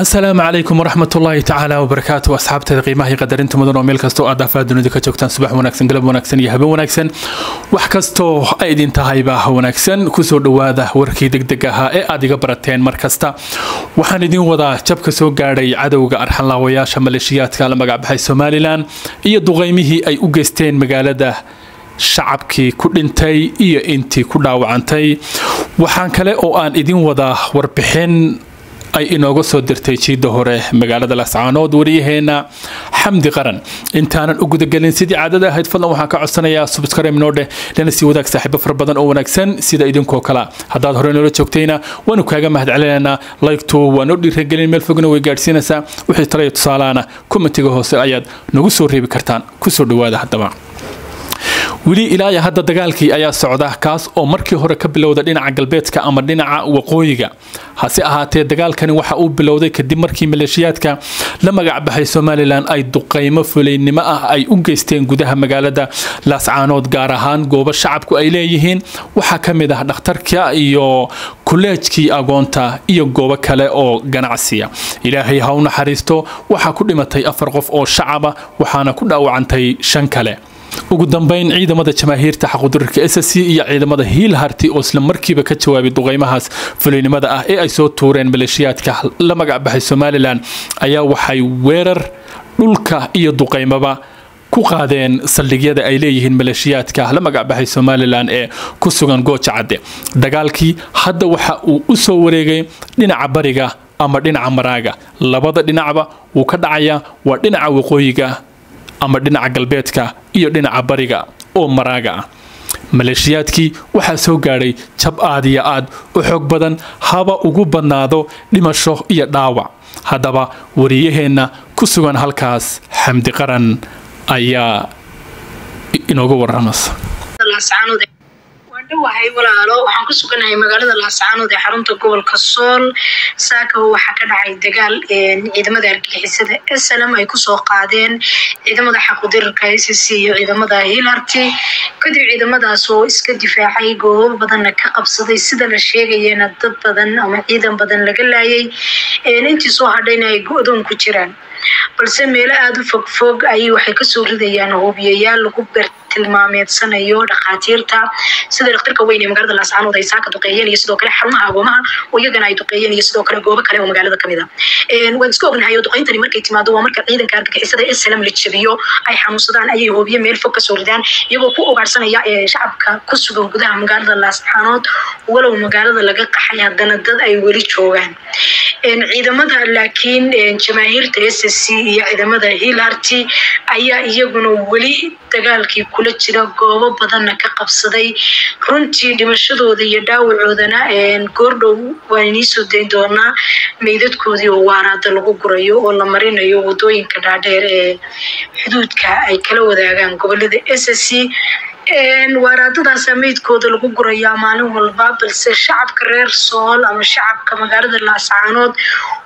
asalaamu calaykum waraxmat ullaahi tacaala wabarakaatu asxaabteeda qiimaha iyo qadarinta mudan oo meel kastoo aad daafaha dunida ka joogtaan subax wanaagsan galab wanaagsan iyo habeen wanaagsan wax kastoo ay idin tahayba wanaagsan. Kusoo dhowaada warkii degdeg ahaa ee aad iga barateen mar kasta. Waxaan idin wadaa jabka soo gaadhay cadowga arxanlaawayaasha maleeshiyaadka la magacbaxay somalilan iyo duqeymihii ay u geysteen magaalada shacabkii ku dhintay iyo intii ku dhaawacantay. Waxaan kale oo aan idin wadaa warbixin ay inooga soo dirtay jiidda hore. Magaalada lascaanood wariyaheena xamdi qaran. Intaanan u gudagelin sidii caadada ahayd fadlan waxaan ka codsanayaa subscribe noo dheh lana sii wadaag saaxiibo fara badan oo wanaagsan sida idinkoo kale. Haddaad hore noola joogtayna waanu kaaga mahad celinaynaa. Laygtu waa noo dhiiragelin meel fogna way gaadhsiinaysaa wixii talaya tusaalaana komitiga hoose ayaad nagu soo reebi kartaan. Kusoo dhowaada haddaba weli ilaaya hadda dagaalkii ayaa socda kaas oo markii hore ka bilowda dhinaca galbeedka ama dhinaca waqooyiga. Hase ahaatee dagaalkani waxa uu bilowday kadib markii maleeshiyaadka la magacbaxay somalilan ay duqaymo fulaynimo ah ay u geysteen gudaha magaalada laascaanood gaar ahaan goobo shacabku ay leeyihiin. Waxaa ka mid ah dhakhtarka iyo kuleejkii agoonta iyo goobo kale oo ganacsiya ilaahay ha u naxariisto waxaa ku dhimatay afar qof oo shacaba waxaana ku dhaawacantay shan kale ugu dambeyn ciidamada jamaahiirta xaqudirarka s c iyo ciidamada hiil harti oo isla markiiba ka jawaabay duqeymahaas fuliynimada ah ee ay soo tuureen maleeshiyaadka la magacbaxay somalilan ayaa waxay weerar dhulka iyo duqeymaba ku qaadeen saldhigyada ay leeyihiin maleeshiyaadka la magacbaxay somalilan ee ku sugan gooja cadde. Dagaalkii hadda waxa uu u soo wareegay dhinaca bariga ama dhinaca maraaga. Labada dhinacba wuu ka dhacayaa waa dhinaca waqooyiga ama dhinaca galbeedka iyo dhinaca bariga oo maraaga ah. Maleeshiyaadkii waxaa soo gaadhay jab aad iyo aad u xoog badan haba ugu badnaado dhimasho iyo dhaawac. Haddaba wariyaheenna ku sugan halkaas xamdi qaran ayaa inooga waramaysa dhawahay walaalo. Waxaan ku suganahay magaalada laascaanood ee xarunta gobolka sool. Saaka waxaa ka dhacay dagaal ciidamada argagixisada slm ay ku soo qaadeen. Ciidamada xaqudirarka s c iyo ciidamada hilarti. Kadib ciidamadaas oo iska difaacay goobo badanna ka qabsaday. Sida la sheegayana dad badan ama ciidan badan laga laayay. Intii soo hadhayna ay go-doon ku jiraan. Balse meelo aada u fogfog ayay waxay ka soo ridayaan hubiyayaal lagu bartilmaameedsanayo dhakhaatiirta. Sida dhakhtarka weyn ee magaalada laascaanood ay saaka duqeeyeen iyo sidoo kale xarumaha agoomaha oo iyagana ay duqeeyeen iyo sidoo kale goobo kale oo magaalada ka mid a waan iska ognahay oo duqeyntani markay timaado waa marka ciidanka argagixisada slm la jabiyo ay xanuunsadaan ayay hubiye meel fog ka soo ridaan iyagoo ku ugaarsanaya shacabka ku sugan gudaha magaalada laascaanood walow magaalada laga qaxay haddana dad ay weli joogaan ciidamada laakiin jamaahiirta s c iyo ciidamada hilarti ayaa iyaguna weli dagaalkii kula jira goobo badanna ka qabsaday. Runtii dhimashadooda iyo dhaawacoodana goordhow waan iniisoo dayn doonaa. Meydadkoodii oo waaraada lagu gurayo oo la marinayo waddooyinka dhaadheer ee xuduudka ay kala wadaagaan gobollada s c waaraadadaasa meydkooda lagu gurayaa maalin walba balse shacabka reer sool ama shacabka magaalada laascaanood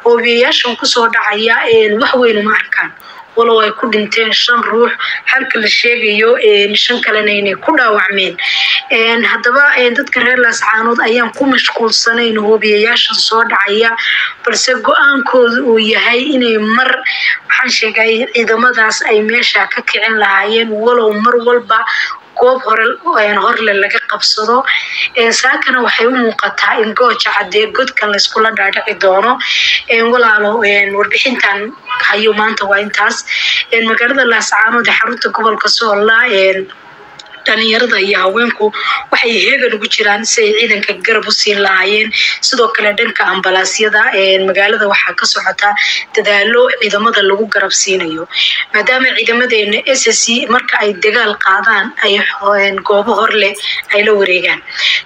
hoobiyayaashan ku soo dhacaya wax weyn uma arkaan walow ay ku dhinteen shan ruux halka la sheegayo shan kalena inay ku dhaawacmeen haddaba dadka reer laascaanood ayaan ku mashquulsanayn hoobiyayaashan soo dhacaya balse go'aankooda uu yahay inay mar waxaan sheegay ciidamadaas ay meesha ka kicin lahaayeen walow mar walba goob hore horle laga qabsado saakana waxay u muuqataa in gooja caddee godkan layskula dhaadhici doono walaalo warbixintan hayo maanta waa intaas. Magaalada laascaanood xarunta gobolka soolla dhalinyarada iyo haweenku waxay heegan ugu jiraan si ay ciidanka garab u siin lahaayeen. Sidoo kale dhanka ambalaasyada magaalada waxaa ka socota dadaalo ciidamada lagu garab siinayo. Maadaama ciidamadeena s c marka ay dagaal qaadaan ay goobo hor leh ay la wareegaan.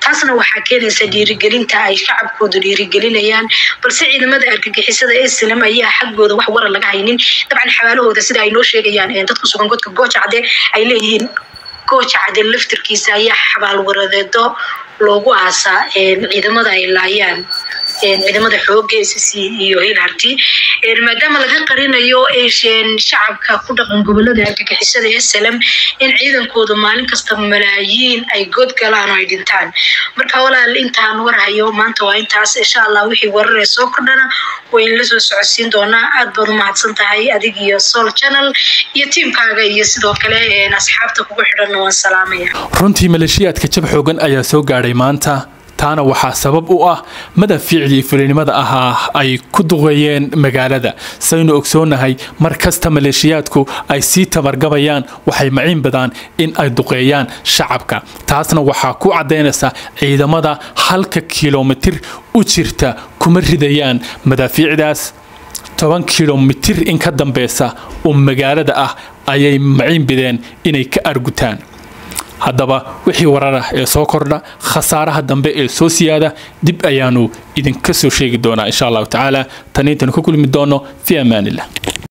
Taasna waxaa keenaysa dhiirigelinta ay shacabkoodu dhiirigelinayaan balse ciidamada argagixisada slm ayaa xaggooda wax waran laga haynin. Dabcan xabaalahooda sida ay noo sheegayaan dadku sugan godka gooja ay leeyihiin gooja cadde laftirkiisa ayaa xabaal waradeedo loogu aasaa ciidamada ay laayaan ciidamada xooga s c iyo harti maadaama laga qarinayo shacabka ku dhaqan gobollada argagixisada ee salam in ciidankooda maalin kasta malaayiin ay god galaan oo ay dhintaan marka walaal intaan warhayo maanta waa intaas insha allah wixii wararee soo kordhana wayn la soo socodsiin doonaa aad baad u mahadsan tahay adig iyo sol channel iyo tiimkaaga iyo sidoo kale asxaabta kugu xidhanna waan salaamaya runtii maleeshiyaadka jab xoogan ayaa soo gaadhay maanta taana waxaa sabab u ah madafiicdii fulinimada ahaa ay ku duqeeyeen magaalada. Saynu ogsoonahay mar kasta maleeshiyaadku ay sii tabargabayaan waxay maciin badaan in ay duqeeyaan shacabka. Taasna waxaa ku caddaynaysa ciidamada halka kilomitir u jirta kuma ridayaan. Madaafiicdaas toban kilomitir in ka dambeysa oo magaalada ah ayay maciin bideen inay ka argutaan haddaba wixii warar ah ee soo kordha khasaaraha dambe ee soo siyaada dib ayaanu idinka soo sheegi doonaa insha allahu tacaala. Taniintanu ka kulmi doono fii amaanillah